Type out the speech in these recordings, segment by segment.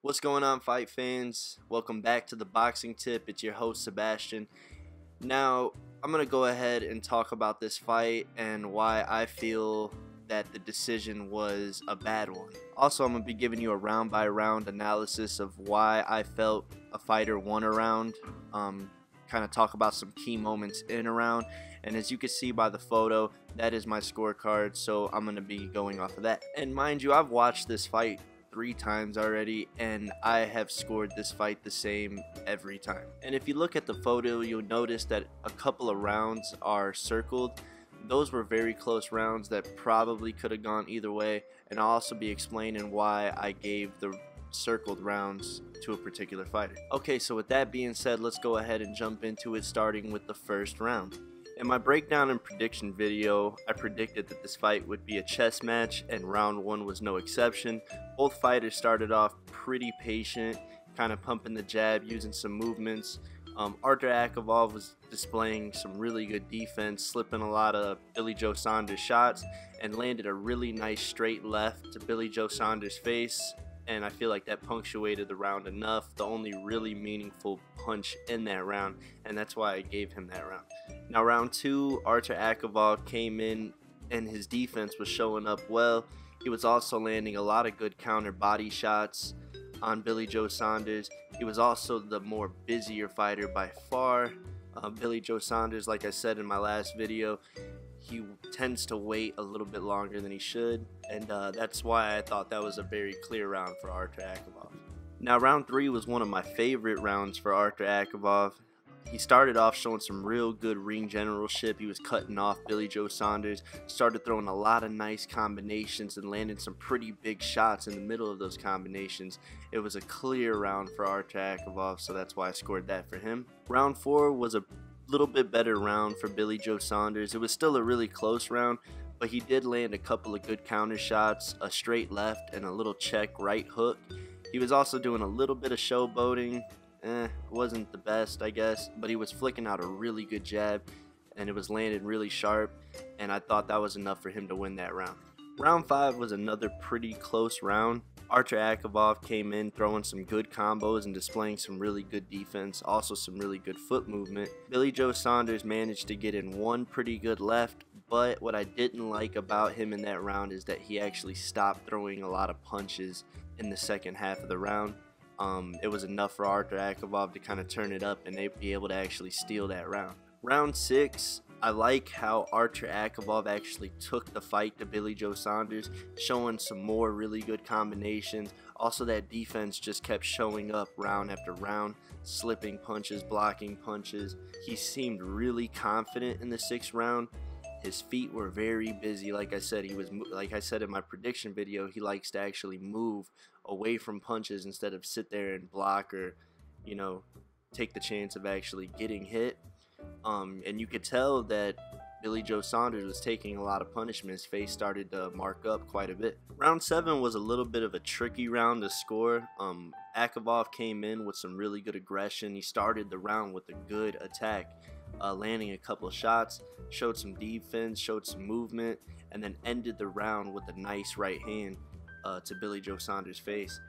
What's going on, fight fans? Welcome back to the Boxing Tip. It's your host, Sebastian. Now, I'm going to go ahead and talk about this fight and why I feel that the decision was a bad one. Also, I'm going to be giving you a round by round analysis of why I felt a fighter won a round. Um, kind of talk about some key moments in a round. And as you can see by the photo, that is my scorecard, so I'm going to be going off of that. And mind you, I've watched this fight three times already and I have scored this fight the same every time. And if you look at the photo, you'll notice that a couple of rounds are circled. Those were very close rounds that probably could have gone either way and I'll also be explaining why I gave the circled rounds to a particular fighter. Okay, so with that being said, let's go ahead and jump into it starting with the first round. In my breakdown and prediction video, I predicted that this fight would be a chess match and round one was no exception. Both fighters started off pretty patient, kind of pumping the jab, using some movements. Um, Artur Akavov was displaying some really good defense, slipping a lot of Billy Joe Saunders shots, and landed a really nice straight left to Billy Joe Saunders' face and I feel like that punctuated the round enough. The only really meaningful punch in that round, and that's why I gave him that round. Now, round two, Artur Akavov came in, and his defense was showing up well. He was also landing a lot of good counter body shots on Billy Joe Saunders. He was also the more busier fighter by far. Uh, Billy Joe Saunders, like I said in my last video, he tends to wait a little bit longer than he should, and uh, that's why I thought that was a very clear round for Artur Akavov. Now, round three was one of my favorite rounds for Artur Akavov. He started off showing some real good ring generalship. He was cutting off Billy Joe Saunders, started throwing a lot of nice combinations and landing some pretty big shots in the middle of those combinations. It was a clear round for Artur Akavov, so that's why I scored that for him. Round four was a little bit better round for Billy Joe Saunders. It was still a really close round, but he did land a couple of good counter shots, a straight left, and a little check right hook. He was also doing a little bit of showboating. Eh, wasn't the best, I guess, but he was flicking out a really good jab, and it was landed really sharp, and I thought that was enough for him to win that round. Round 5 was another pretty close round. Artur Akavov came in throwing some good combos and displaying some really good defense, also some really good foot movement. Billy Joe Saunders managed to get in one pretty good left, but what I didn't like about him in that round is that he actually stopped throwing a lot of punches in the second half of the round. Um, it was enough for Artur Akavov to kind of turn it up and they'd be able to actually steal that round. Round 6, I like how Artur Akavov actually took the fight to Billy Joe Saunders, showing some more really good combinations. Also, that defense just kept showing up round after round, slipping punches, blocking punches. He seemed really confident in the sixth round. His feet were very busy. Like I said, he was like I said in my prediction video, he likes to actually move away from punches instead of sit there and block or, you know, take the chance of actually getting hit. Um, and you could tell that Billy Joe Saunders was taking a lot of punishment. His face started to mark up quite a bit. Round 7 was a little bit of a tricky round to score. Um, came in with some really good aggression. He started the round with a good attack, uh, landing a couple shots, showed some defense, showed some movement, and then ended the round with a nice right hand uh, to Billy Joe Saunders' face.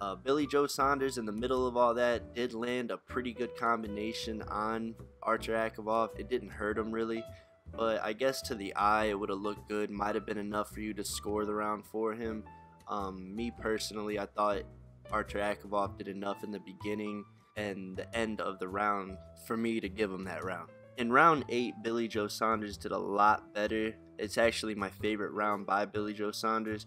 Uh, Billy Joe Saunders in the middle of all that did land a pretty good combination on Artur Akavov. It didn't hurt him really, but I guess to the eye it would have looked good. Might have been enough for you to score the round for him. Um, me personally, I thought Artur Akavov did enough in the beginning and the end of the round for me to give him that round. In round 8, Billy Joe Saunders did a lot better. It's actually my favorite round by Billy Joe Saunders.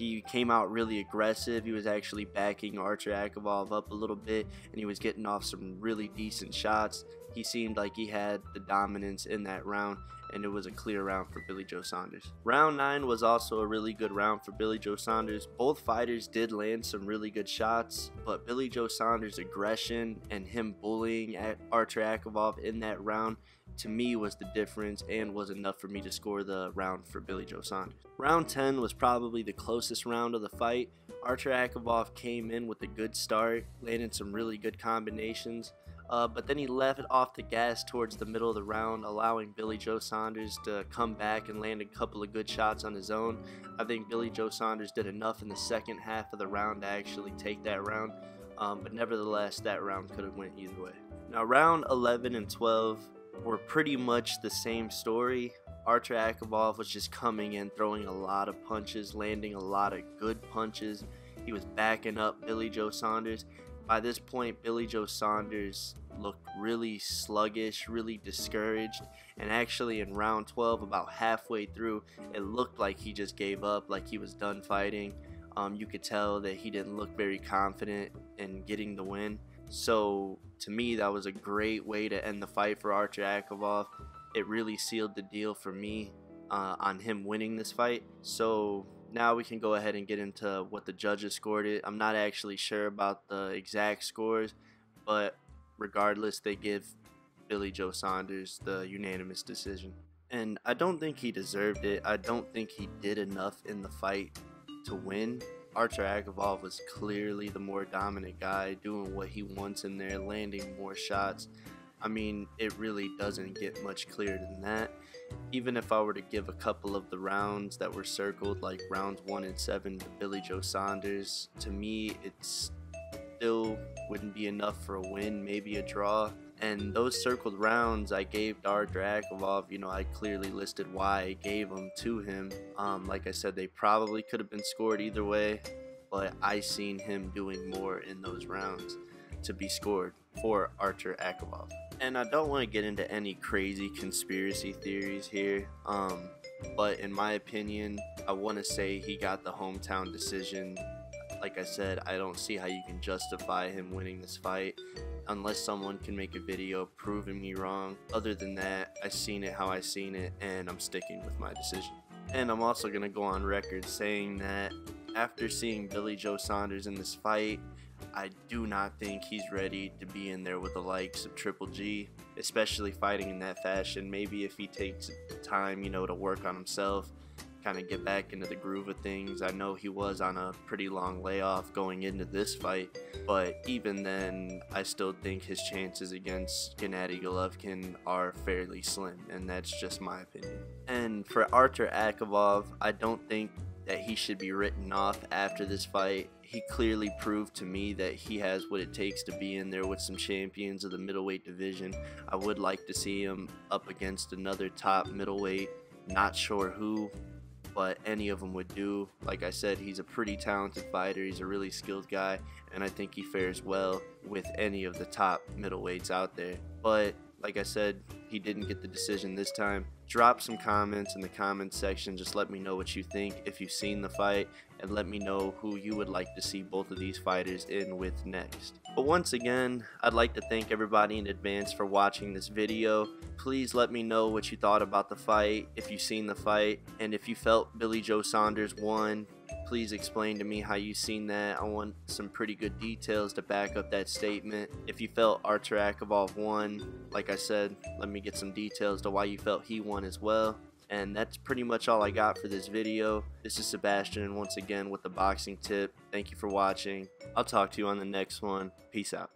He came out really aggressive. He was actually backing Artur Akavov up a little bit, and he was getting off some really decent shots. He seemed like he had the dominance in that round, and it was a clear round for Billy Joe Saunders. Round 9 was also a really good round for Billy Joe Saunders. Both fighters did land some really good shots, but Billy Joe Saunders' aggression and him bullying at Artur Akavov in that round to me was the difference and was enough for me to score the round for Billy Joe Saunders. Round 10 was probably the closest round of the fight. Artur Akavov came in with a good start, landing some really good combinations. Uh, but then he left it off the gas towards the middle of the round, allowing Billy Joe Saunders to come back and land a couple of good shots on his own. I think Billy Joe Saunders did enough in the second half of the round to actually take that round, um, but nevertheless, that round could have went either way. Now, round 11 and 12 were pretty much the same story. Artur Akavov was just coming in, throwing a lot of punches, landing a lot of good punches. He was backing up Billy Joe Saunders. By this point, Billy Joe Saunders looked really sluggish, really discouraged, and actually in round 12, about halfway through, it looked like he just gave up, like he was done fighting. Um, you could tell that he didn't look very confident in getting the win. So to me, that was a great way to end the fight for Artur Akavov. It really sealed the deal for me uh, on him winning this fight. So now we can go ahead and get into what the judges scored it. I'm not actually sure about the exact scores, but regardless, they give Billy Joe Saunders the unanimous decision. And I don't think he deserved it. I don't think he did enough in the fight to win. Artur Akavov was clearly the more dominant guy, doing what he wants in there, landing more shots. I mean, it really doesn't get much clearer than that. Even if I were to give a couple of the rounds that were circled, like rounds 1 and 7 to Billy Joe Saunders, to me, it still wouldn't be enough for a win, maybe a draw. And those circled rounds I gave Artur Akavov, you know, I clearly listed why I gave them to him. Um, like I said, they probably could have been scored either way, but I seen him doing more in those rounds to be scored for Artur Akavov. And I don't want to get into any crazy conspiracy theories here, um, but in my opinion, I want to say he got the hometown decision like I said, I don't see how you can justify him winning this fight unless someone can make a video proving me wrong. Other than that, I seen it how I seen it and I'm sticking with my decision. And I'm also going to go on record saying that after seeing Billy Joe Saunders in this fight, I do not think he's ready to be in there with the likes of Triple G, especially fighting in that fashion. Maybe if he takes time, you know, to work on himself, kind of get back into the groove of things. I know he was on a pretty long layoff going into this fight, but even then, I still think his chances against Gennady Golovkin are fairly slim, and that's just my opinion. And for Artur Akavov, I don't think that he should be written off after this fight. He clearly proved to me that he has what it takes to be in there with some champions of the middleweight division. I would like to see him up against another top middleweight. Not sure who, but any of them would do. Like I said, he's a pretty talented fighter. He's a really skilled guy, and I think he fares well with any of the top middleweights out there. But like I said, he didn't get the decision this time. Drop some comments in the comments section. Just let me know what you think if you've seen the fight and let me know who you would like to see both of these fighters in with next. But once again, I'd like to thank everybody in advance for watching this video. Please let me know what you thought about the fight, if you've seen the fight, and if you felt Billy Joe Saunders won, please explain to me how you seen that. I want some pretty good details to back up that statement. If you felt Artur Akavov won, like I said, let me get some details to why you felt he won as well. And that's pretty much all I got for this video. This is Sebastian, once again with the boxing tip. Thank you for watching. I'll talk to you on the next one. Peace out.